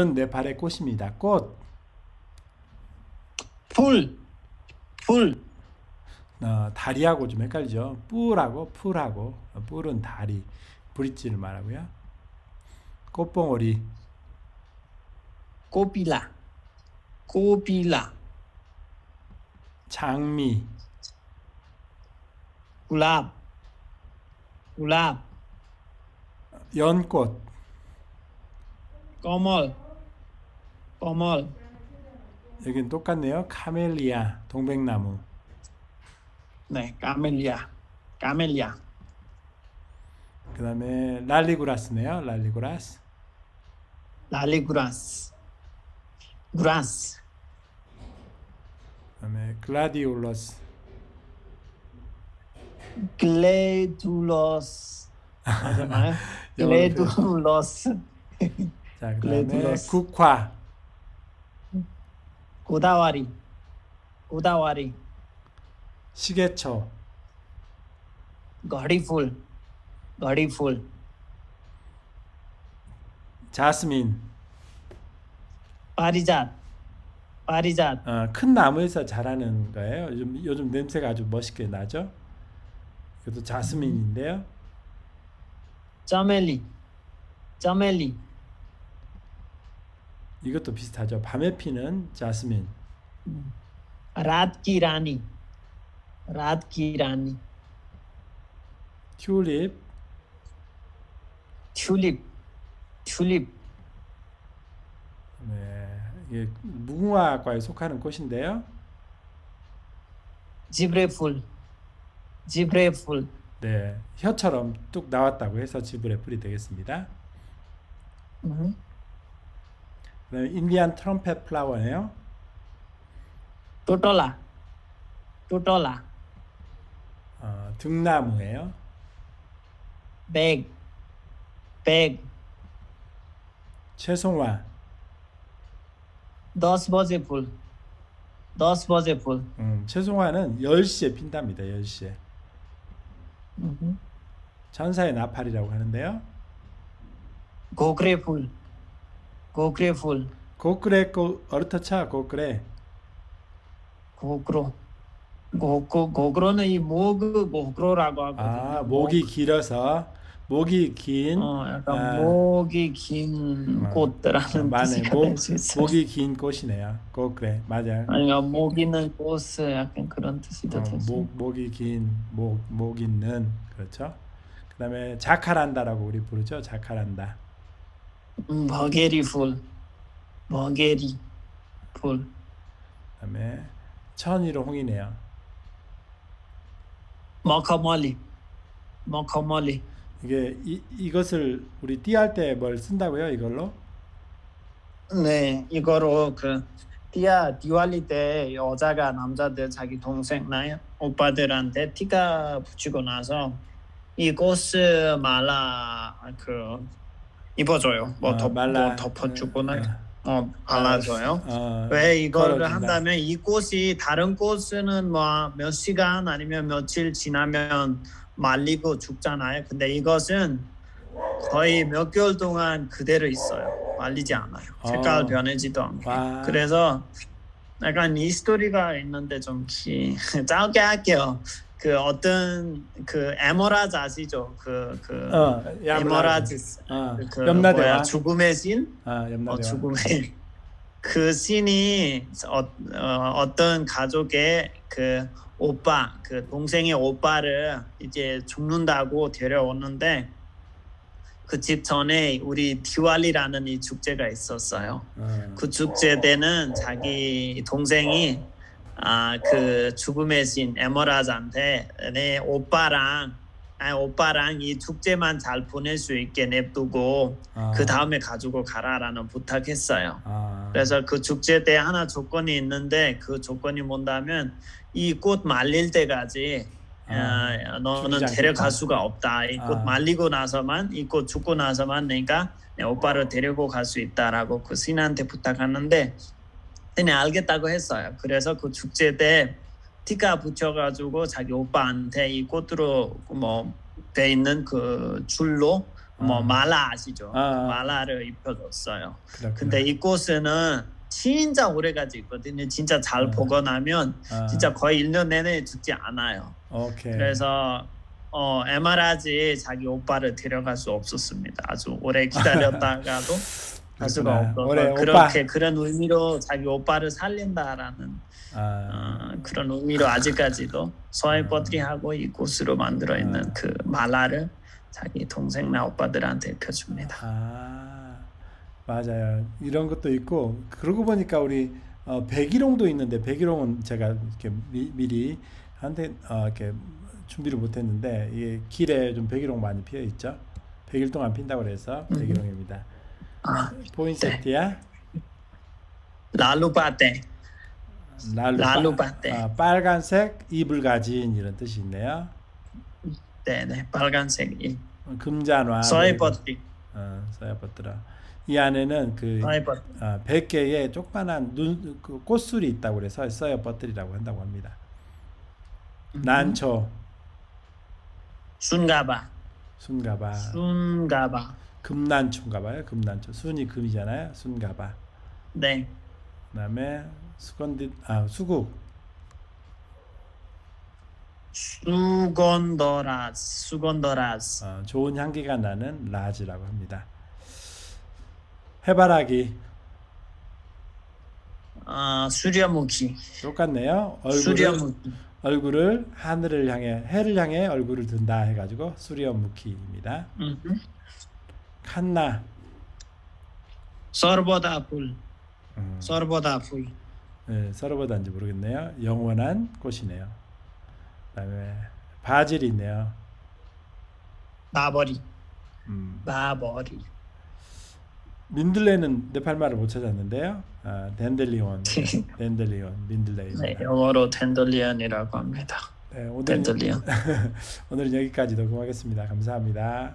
네팔의 꽃입니다. 꽃. फूल, फूल, 어, 다리하고 좀 헷갈리죠. पुल하고 फूल하고. 어, पुल은 다리, bridge를 말하고요. 꽃봉오리, कोपिला, कोपिला, 장미, गुलाब, गुलाब, 연꽃, कमल, कमल, 여긴 똑같네요. camellia, 동백나무, 네, कमेलिया, कमेलिया, 그 다음에 लालीगुराँस네요. लालीगुराँस, लालीगुराँस, गुराँस, 그 다음에 글라디올러스, 글레둘러스, 맞아요? 글레둘러스, 자, 그 다음에 글래디올러스. 국화, 고다와리, 고다와리, 시계초, 거리풀, 거리풀, 자스민, 파리잣, 파리잣, 어, 큰 나무에서 자라는 거예요. 요즘, 요즘 냄새가 아주 멋있게 나죠. 이것도 자스민인데요. 짜멜리, 짜멜리, 이것도 비슷하죠. 밤에 피는 자스민. 음. 라키라니. 라키라니. 튤립. 튤립. 튤립. 네. 이게 무궁화과에 속하는 꽃인데요. 지브레풀. 지브레풀. 네. 혀처럼 뚝 나왔다고 해서 지브레풀이 되겠습니다. 음. 그다음에 인디안 트럼펫 플라워예요. 도돌라. 도돌라. 어, 아, 등나무예요. 백. 백. 최송화. दस बजे फूल. दस बजे फूल. 음, 채송화는 10시에 핀답니다. 10시에. 천사의 나팔이라고 하는데요. 고그레 풀. कोकरे फूल कोकरे को अर्थ छा कोकरे 고그로 고고 고그로는 이 목, 고그로라고 하거든요. 아, 목이 목. 길어서 목이 긴 어, 약간 아, 목이 긴 아. 어, 꽃이라는 맞네. 목, 목이 긴 꽃이네요. 꽃 그래. 맞아. 아니요. 목 있는 꽃 약간 그런 뜻이 어, 목 목이 긴 목 목 있는 그렇죠? 그다음에 자카란다라고 우리 부르죠. 자카란다. 음, 버게리 풀, 버게리 풀, 그다음에 천이로 홍이네요. 머커멀리, 머커멀리. 이게 이, 이것을 우리 띠할 때 뭘 쓴다고요? 이걸로? 네, 이거로 그 띠아 디왈리 때 여자가 남자들 자기 동생나 오빠들한테 티가 붙이고 나서 이 꽃을 말라 그 입어줘요. 뭐, 어, 덮, 말라- 뭐 덮어주거나 어, 어, 발라줘요. 어, 왜 이거를 걸어준다. 한다면 이 꽃이 다른 꽃은 뭐 몇 시간 아니면 며칠 지나면 말리고 죽잖아요. 근데 이것은 거의 몇 개월 동안 그대로 있어요. 말리지 않아요. 색깔 어. 변하지도 않고. 와. 그래서 약간 이 스토리가 있는데 좀 기... 짧게 할게요. 그 어떤 그 에머라즈 아시죠? 그 그 어, 에머라즈 어, 그 뭐야 염라대왕. 죽음의 신? 어, 어, 염라대왕. 죽음의 그 신이 어, 어, 어떤 가족의 그 오빠 그 동생의 오빠를 이제 죽는다고 데려오는데 그 집 전에 우리 디왈리라는 이 축제가 있었어요. 어. 그 축제 때는 자기 동생이 아 그 죽음의 신 에머라즈한테 내 오빠랑 아니 오빠랑 이 축제만 잘 보낼 수 있게 냅두고 아. 그 다음에 가지고 가라라는 부탁했어요. 아. 그래서 그 축제 때 하나 조건이 있는데 그 조건이 뭔다면 이 꽃 말릴 때까지 아, 어, 너는 데려갈. 수가 없다. 이꽃 아. 말리고 나서만 이 꽃 죽고 나서만 내가 내 오빠를 데리고 갈 수 있다라고 그 신한테 부탁하는데 신이 알겠다고 했어요. 그래서 그 축제 때 티카 붙여가지고 자기 오빠한테 이 꽃으로 뭐돼 있는 그 줄로 뭐 아. 말라 아시죠? 아. 말라를 입혀줬어요. 그렇구나. 근데 이 꽃은 진짜 오래가지 있거든요. 진짜 잘 아. 보관하면 아, 진짜 거의 1년 내내 죽지 않아요. 오케이. 그래서 어, MR아지 자기 오빠를 데려갈 수 없었습니다. 아주 오래 기다렸다가도 할 수가. 없어서 올해 그렇게 그런 의미로 자기 오빠를 살린다라는 아, 어, 그런 의미로 아직까지도 서해 버드리하고 이 꽃으로 만들어 있는 아. 그 말라를 자기 동생나 오빠들한테 펴줍니다. 아 맞아요. 이런 것도 있고 그러고 보니까 우리 어, 백일홍도 있는데 백일홍은 제가 이렇게 미, 미리 한테 어, 이렇게 준비를 못했는데 이게 길에 좀 백일홍 많이 피어 있죠. 백일 동안 핀다고 그래서 음. 백일홍입니다. 아, 포인세티아 라루바테 랄루 랄루바테. 아, 빨간색 잎을 가진 이런 뜻이 있네요. 네 네 빨간색이 금잔화 서해 버드리 어, 서야버드라. 이 안에는 그 아, 100개의 조그만한 눈, 그 꽃술이 있다고 그래서 버틀이라고 한다고 합니다. 음. 난초, 순가바. 순가바, 순가바 금난초인가봐요. 금난초. 순이 금이잖아요. 순가바. 네 그다음에 수건디, 아 수국, 수건더라스 수건더라스 어, 좋은 향기가 나는 라즈라고 합니다. 해바라기 아 수려무기 똑같네요. 얼굴을 수려무기 얼굴을 하늘을 향해 해를 향해 얼굴을 든다 해가지고 수리엄무키입니다. 음 서르보다 불 음, 서르보다 불 네, 서로보다인지 모르겠네요. 영원한 꽃이네요. 그다음에 바질이 있네요. 나버리 음, 나버리 민들레는 네팔말을 못 찾았는데요. 아, 덴델리온, 덴델리온, 민들레입니다. 네 영어로 덴들리언이라고 합니다 네, 오늘 덴들리언 오늘은 여기까지 녹음하겠습니다. 감사합니다.